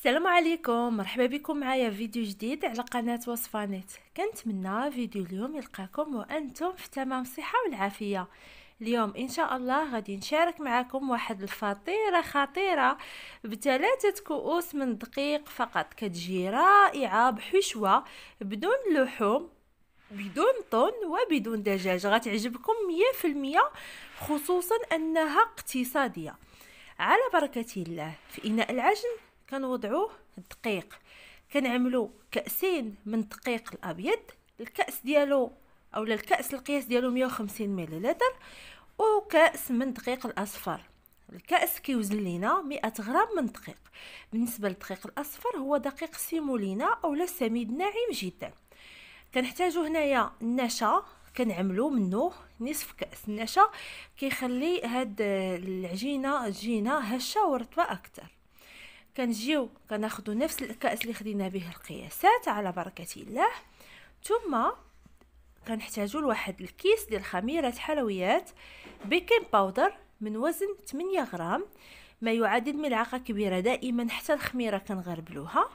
السلام عليكم. مرحبا بكم معايا في فيديو جديد على قناة وصفانيت. كنتمنى فيديو اليوم يلقاكم وأنتم في تمام الصحة والعافية. اليوم إن شاء الله غادي نشارك معكم واحد الفطيرة خطيرة بثلاثة كؤوس من دقيق فقط. كتجي رائعة بحشوة بدون لحوم بدون طن وبدون دجاج. غتعجبكم مية في المية خصوصا أنها اقتصادية. على بركة الله في إناء العجن كنوضعوه الدقيق كنعملو كأسين من الدقيق الأبيض الكأس ديالو اولا الكأس القياس ديالو 150 مليلتر وكأس من دقيق الأصفر. الكأس كيوزن لينا 100 غرام من دقيق. بالنسبة للدقيق الأصفر هو دقيق سيمولينا اولا سميد ناعم جدا. كنحتاجو هنايا النشا كنعملو منه نصف كأس النشا كيخلي هاد العجينة تجينا هشة ورطبه أكثر. كنجيو كناخدو نفس الكأس اللي خدينا به القياسات على بركة الله ثم كنحتاجو لواحد الكيس ديال خميرة حلويات بيكين باودر من وزن 8 غرام ما يعادل ملعقة كبيرة دائما حتى الخميرة كنغربلوها.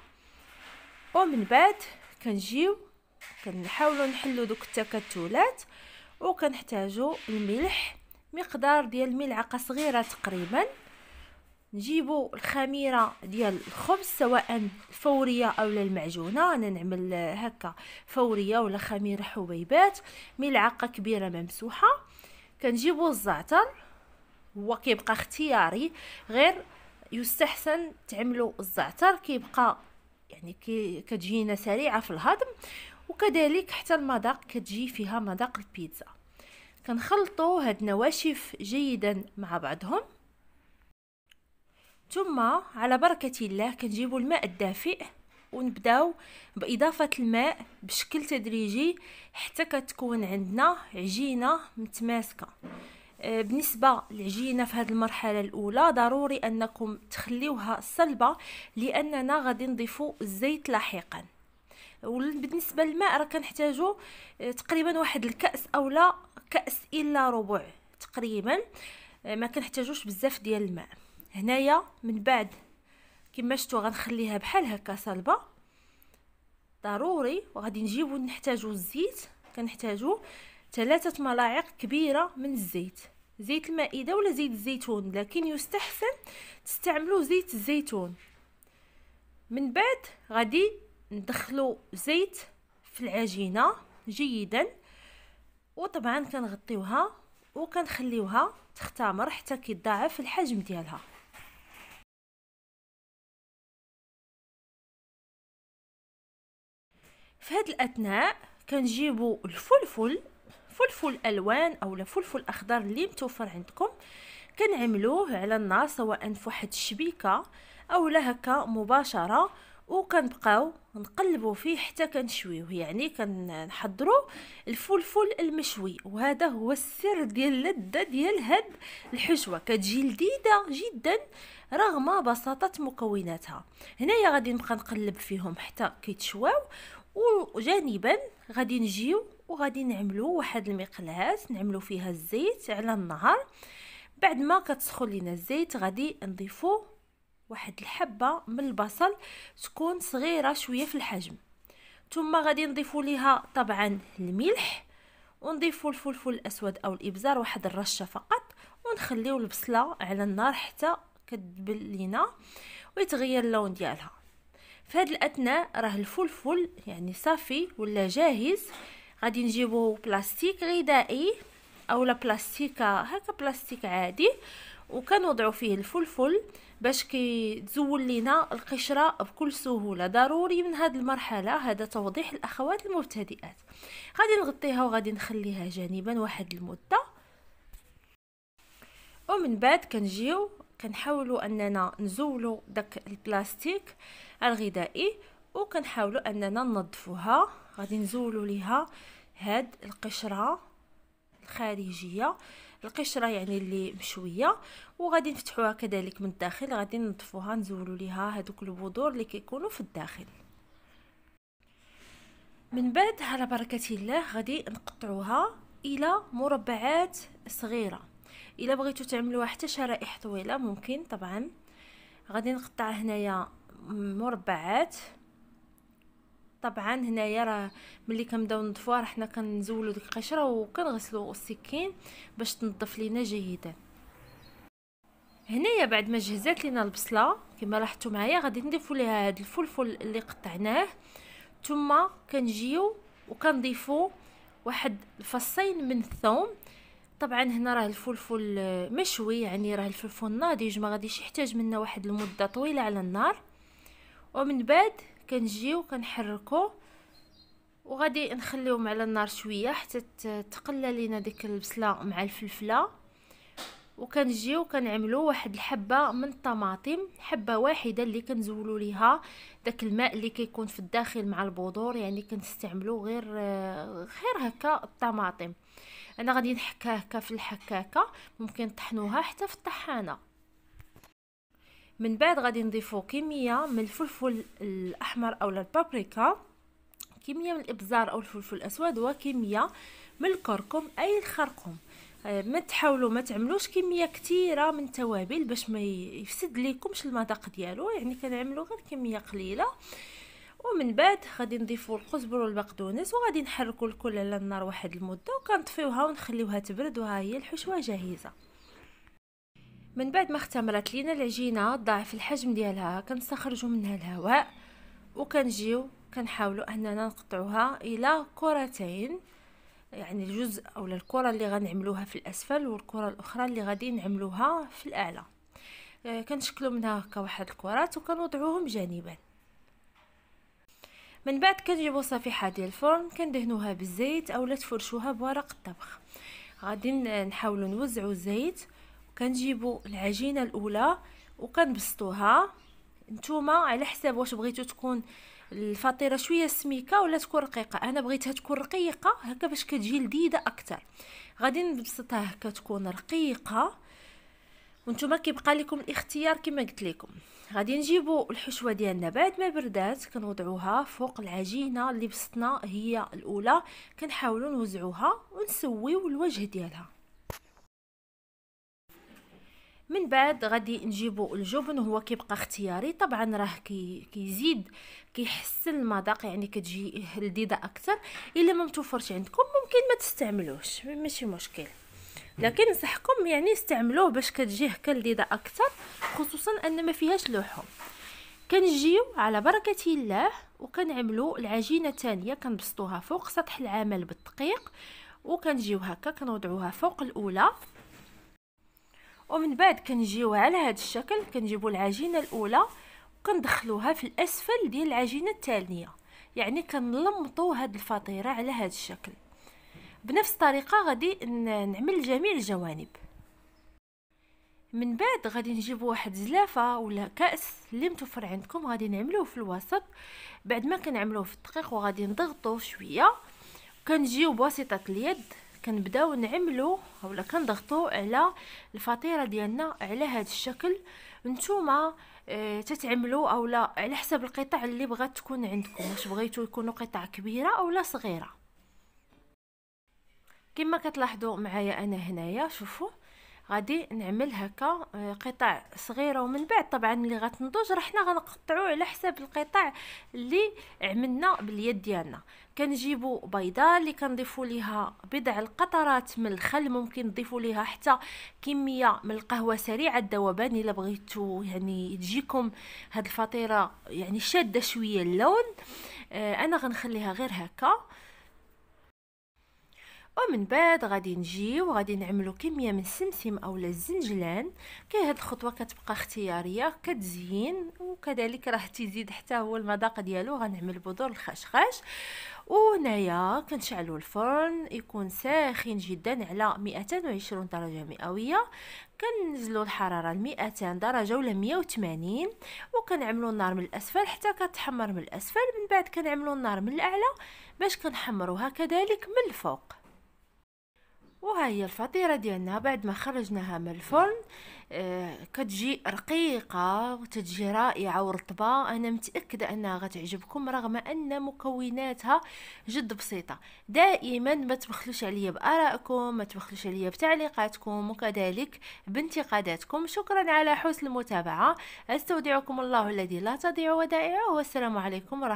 ومن بعد كنجيو كنحاولوا نحلو دوك التكتلات وكنحتاجو الملح مقدار ديال ملعقة صغيرة تقريبا. نجيبو الخميرة ديال الخبز سواء فوريه أو المعجونة. أنا نعمل هكا فورية ولا خميرة حبيبات ملعقة كبيرة ممسوحة. كنجيبو الزعتر هو كيبقى اختياري. غير يستحسن تعملوا الزعتر كيبقى يعني كي كتجينا سريعة في الهضم. وكذلك حتى المذاق كتجي فيها مذاق البيتزا. كنخلطوا هاد النواشف جيدا مع بعضهم. ثم على بركة الله كنجيبوا الماء الدافئ ونبداو بإضافة الماء بشكل تدريجي حتى كتكون عندنا عجينة متماسكة. آه، بالنسبة للعجينة في هذه المرحلة الأولى ضروري أنكم تخليوها صلبة لأننا غادي نضيفوا الزيت لاحقا. وبالنسبة للماء راه كنحتاجو آه، تقريبا واحد الكأس أو لا كأس إلا ربع تقريبا. آه، ما كنحتاجوش بزاف ديال الماء. هنايا من بعد. كما شفتوا غنخليها بحال هكا صلبة. ضروري وغادي نجيبو نحتاجو الزيت. كنحتاجو ثلاثة ملاعق كبيرة من الزيت. زيت المائدة ولا زيت الزيتون؟ لكن يستحسن تستعملوا زيت الزيتون. من بعد غادي ندخلو زيت في العجينة جيدا. وطبعا كنغطيوها وكنخليوها تختمر حتى كيتضاعف الحجم ديالها. في هذه الأثناء كنجيبوا الفلفل فلفل ألوان أو فلفل أخضر اللي متوفر عندكم كنعملوه على النار سواء في واحد الشبيكة أو هكا مباشرة وكنبقاو نقلبوا فيه حتى كنشويوه يعني كنحضروا الفلفل المشوي وهذا هو السر ديال اللذه ديال هاد الحشوه كتجي لذيذة جدا رغم بساطة مكوناتها. هنايا غادي نبقى نقلب فيهم حتى كيتشواو وجانبا غادي نجيو وغادي نعملوا واحد المقلاة نعملوا فيها الزيت على النهار. بعد ما كتسخن لينا الزيت غادي نضيفو واحد الحبة من البصل تكون صغيرة شوية في الحجم. ثم غادي نضيفوا ليها طبعا الملح ونضيفوا الفلفل الأسود أو الإبزار واحد الرشة فقط ونخليو البصلة على النار حتى كتدبل لينا ويتغير اللون ديالها. في هذه الاثناء راه الفلفل يعني صافي ولا جاهز. غادي نجيبو بلاستيك غذائي أو لا بلاستيك هكا بلاستيك عادي. وكنوضعوا فيه الفلفل باش كيتزول لينا القشرة بكل سهولة. ضروري من هذه المرحلة هذا توضيح الأخوات المبتدئات. غادي نغطيها وغادي نخليها جانبا واحد المدة. ومن بعد كنجيو كنحاولوا أننا نزولوا داك البلاستيك الغذائي وكنحاولوا أننا ننظفوها. غادي نزولوا ليها هاد القشرة الخارجية. القشرة يعني اللي مشوية وغادي نفتحوها كذلك من الداخل. غادي نطفوها نزولوا ليها هذوك البذور اللي كيكونوا في الداخل. من بعد على بركة الله غادي نقطعوها إلى مربعات صغيرة. إلا بغيتو تعملوها حتى شرائح طويلة ممكن طبعا. غادي نقطع هنايا مربعات. طبعا هنايا راه ملي كنبداو نضفوها راه حنا كنزولو ديك القشرة وكنغسلو السكين باش تنظف لينا جيدا. هنايا بعد ما جهزات لينا البصلة كما لاحظتوا معايا غادي نضيفو ليها هذا الفلفل اللي قطعناه. ثم كنجيو وكنضيفو واحد الفصين من الثوم. طبعا هنا راه الفلفل مشوي يعني راه الفلفل ناضج ما غاديش يحتاج منا واحد المدة طويلة على النار. ومن بعد كنجيو كنحركو وغادي نخليهم على النار شوية حتى تقلى لينا ديك البصلة مع الفلفلة. وكنجيو كنعملو واحد الحبة من الطماطم حبة واحدة اللي كنزولو ليها داك الماء اللي كيكون في الداخل مع البذور يعني كنستعملو غير غير هكا الطماطم. أنا غادي نحكها هكا في الحكاكة ممكن طحنوها حتى في الطحانة. من بعد غادي نضيفو كمية من الفلفل الأحمر أو البابريكا. كمية من الإبزار أو الفلفل الأسود وكمية من الكركم أي الخرقوم. ما تحاولوا ما تعملوش كمية كثيرة من التوابل باش ما يفسد ليكمش المذاق ديالو. يعني كنعملوا غير كمية قليلة. ومن بعد غادي نضيفوا القزبر والبقدونس وغادي نحركوا الكل على النار واحد المدة وكنطفيوها ونخليوها تبرد وها هي الحشوة جاهزة. من بعد ما اختمرت لينا العجينة ضاعف الحجم ديالها كنستخرجوا منها الهواء وكنجيو كنحاولوا أننا نقطعوها إلى كرتين. يعني الجزء أو الكرة اللي غنعملوها في الأسفل والكرة الأخرى اللي غادي نعملوها في الاعلى آه، كنشكلوا منها هكا واحد الكرات وكنوضعوهم جانبا. من بعد كنجيبو صفيحة ديال الفرن كندهنوها بالزيت اولا تفرشوها بورق الطبخ. غادي نحاولوا نوزعوا الزيت وكنجيبوا العجينة الأولى وكنبسطوها. نتوما على حساب واش بغيتو تكون الفطيرة شوية سميكة ولا تكون رقيقة؟ أنا بغيتها تكون رقيقة هكا باش كتجي لذيذة أكثر غادي نبسطها هكا تكون رقيقة. وأنتم كيبقى لكم الاختيار كما قلت لكم. غادي نجيبوا الحشوة ديالنا. بعد ما بردات كنوضعوها فوق العجينة اللي بسطنا هي الأولى. كنحاولوا نوزعوها ونسويو الوجه ديالها. من بعد غادي نجيبو الجبن وهو كيبقى اختياري. طبعا راه كي كيزيد كيحسن المذاق يعني كتجي لذيذة أكثر إلا ما متوفرش عندكم ممكن ما تستعملوش ماشي مشكل. لكن نصحكم يعني استعملوه باش كتجي هكا لذيذة أكثر خصوصا أن ما فيهاش لحوم. كنجيو على بركة الله وكنعملو العجينة الثانية كنبسطوها فوق سطح العمل بالدقيق وكنجيو هكا كنوضعوها فوق الأولى. ومن بعد كنجيو على هذا الشكل كنجيبوا العجينة الأولى وكندخلوها في الأسفل ديال العجينة الثانية يعني كنلمطوا هاد الفطيرة على هذا الشكل. بنفس الطريقة غادي نعمل جميع الجوانب. من بعد غادي نجيبوا واحد زلافة ولا كأس اللي متوفر عندكم غادي نعملوه في الوسط. بعد ما كنعملوه في الدقيق وغادي نضغطوه شوية. كنجيو بواسطة اليد. كنبداو نعملو اولا كنضغطو على الفطيرة ديالنا على هذا الشكل. نتوما آه تتعملوا اولا على حسب القطع اللي بغات تكون عندكم. واش بغيتو يكونوا قطع كبيرة اولا صغيرة. كما كتلاحظوا معايا أنا هنايا شوفوا غادي نعمل هكا آه، قطع صغيرة ومن بعد طبعا ملي غتنضج راه حنا غنقطعوا على حساب القطع اللي عملنا باليد ديالنا. كنجيبوا بيضة اللي كنضيفوا ليها بضع القطرات من الخل ممكن تضيفوا ليها حتى كمية من القهوة سريعة الذوبان إلا بغيتو يعني تجيكم هاد الفطيرة يعني شادة شوية اللون. آه أنا غنخليها غير هكا. ومن بعد غادي نجي وغادي نعملو كمية من السمسم اولا الزنجلان. كي هاد الخطوة كتبقى اختيارية كتزين وكذلك راه تزيد حتى هو المذاق ديالو. غنعمل بذور الخشخاش. وهنايا كنشعلوا الفرن يكون ساخن جدا على 220 درجة مئوية. كنزلوا الحرارة ل 200 درجة ولا 180 وكنعملوا النار من الأسفل حتى كتحمر من الأسفل. من بعد كنعملوا النار من الأعلى باش كنحمروها كذلك من الفوق. وها هي الفطيرة ديالنا. بعد ما خرجناها من الفرن آه كتجي رقيقة وتجي رائعة ورطبة. أنا متأكدة أنها غتعجبكم رغم أن مكوناتها جد بسيطة. دائما ما تبخلوش عليا بآرائكم ما تبخلوش عليا بتعليقاتكم وكذلك بانتقاداتكم. شكرا على حسن المتابعة. أستودعكم الله الذي لا تضيع ودائعه. والسلام عليكم ورحمة